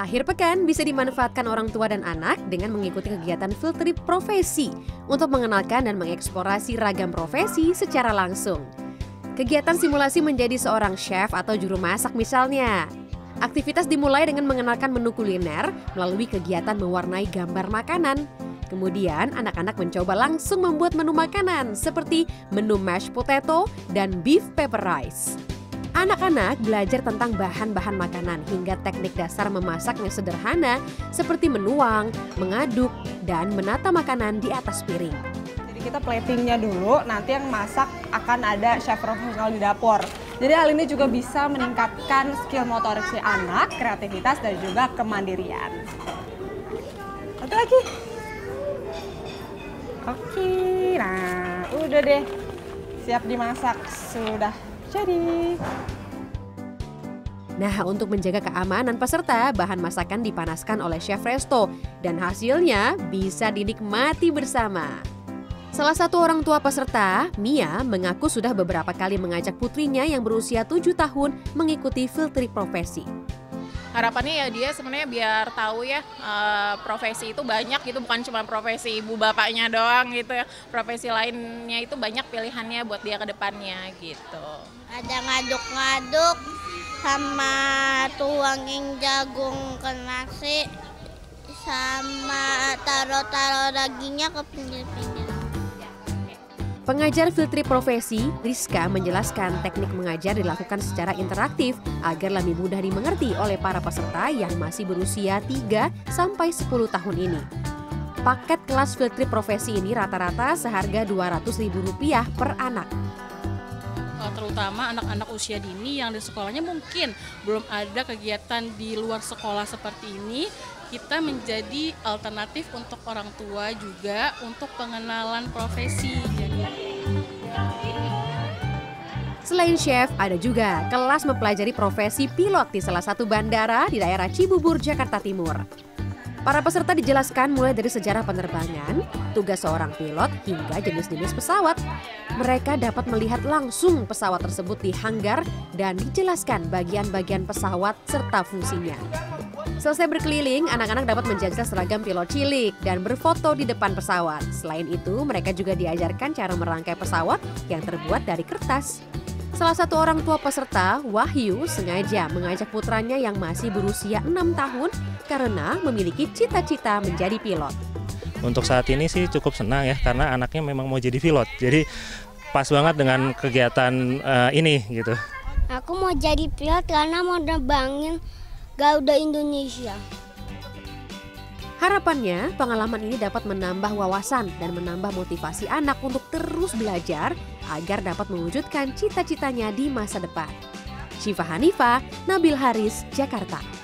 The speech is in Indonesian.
Akhir pekan bisa dimanfaatkan orang tua dan anak dengan mengikuti kegiatan field trip profesi untuk mengenalkan dan mengeksplorasi ragam profesi secara langsung. Kegiatan simulasi menjadi seorang chef atau juru masak misalnya. Aktivitas dimulai dengan mengenalkan menu kuliner melalui kegiatan mewarnai gambar makanan. Kemudian anak-anak mencoba langsung membuat menu makanan seperti menu mashed potato dan beef pepper rice. Anak-anak belajar tentang bahan-bahan makanan hingga teknik dasar memasak yang sederhana seperti menuang, mengaduk, dan menata makanan di atas piring. Jadi kita platingnya dulu, nanti yang masak akan ada chef profesional di dapur. Jadi hal ini juga bisa meningkatkan skill motorik si anak, kreativitas, dan juga kemandirian. Satu lagi. Oke, nah udah deh. Siap dimasak, sudah jadi. Nah, untuk menjaga keamanan peserta, bahan masakan dipanaskan oleh chef resto dan hasilnya bisa dinikmati bersama. Salah satu orang tua peserta, Mia, mengaku sudah beberapa kali mengajak putrinya yang berusia 7 tahun mengikuti field trip profesi harapannya ya dia sebenarnya biar tahu ya uh, profesi itu banyak gitu bukan cuma profesi ibu bapaknya doang gitu ya. Profesi lainnya itu banyak pilihannya buat dia ke depannya gitu. Ada ngaduk-ngaduk sama tuangin jagung ke nasi sama taruh-taruh dagingnya ke pinggir-pinggir Pengajar filtri profesi, Rizka menjelaskan teknik mengajar dilakukan secara interaktif agar lebih mudah dimengerti oleh para peserta yang masih berusia 3 sampai 10 tahun ini. Paket kelas filtri profesi ini rata-rata seharga Rp200.000 per anak eh, terutama anak-anak usia dini yang di sekolahnya mungkin belum ada kegiatan di luar sekolah seperti ini kita menjadi alternatif untuk orang tua juga untuk pengenalan profesi. Selain chef, ada juga kelas mempelajari profesi pilot di salah satu bandara di daerah Cibubur, Jakarta Timur. Para peserta dijelaskan mulai dari sejarah penerbangan, tugas seorang pilot, hingga jenis-jenis pesawat. Mereka dapat melihat langsung pesawat tersebut di hanggar dan dijelaskan bagian-bagian pesawat serta fungsinya. Selesai berkeliling, anak-anak dapat menjajal seragam pilot cilik dan berfoto di depan pesawat. Selain itu, mereka juga diajarkan cara merangkai pesawat yang terbuat dari kertas. Salah satu orang tua peserta, Wahyu, sengaja mengajak putranya yang masih berusia 6 tahun karena memiliki cita-cita menjadi pilot. Untuk saat ini sih cukup senang ya karena anaknya memang mau jadi pilot. Jadi pas banget dengan kegiatan uh, ini gitu. Aku mau jadi pilot karena mau nerbangin Garuda Indonesia. Harapannya, pengalaman ini dapat menambah wawasan dan menambah motivasi anak untuk terus belajar agar dapat mewujudkan cita-citanya di masa depan. Syifa Hanifa, Nabil Haris, Jakarta.